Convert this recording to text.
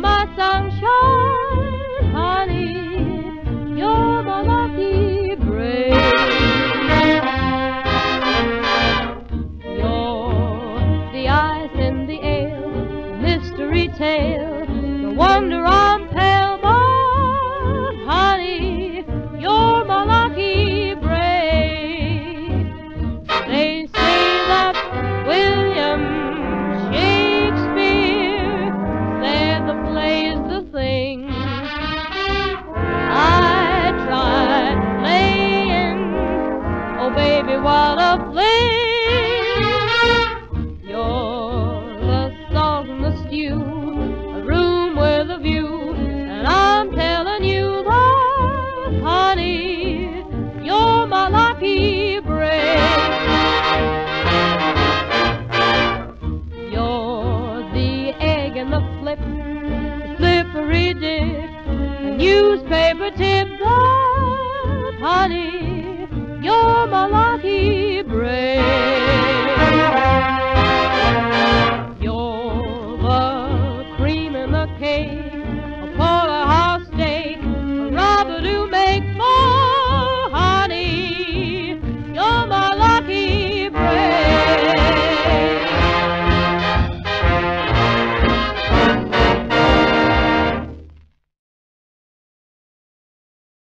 My sunshine, honey. You're my lucky break. You're the ice in the ale, mystery tale, the wonder of what a place. You're the salt in the stew, a room with a view, and I'm telling you that, honey, you're my lucky break. You're the egg and the flip, the slippery dip, the newspaper tip, that, honey, you're my life.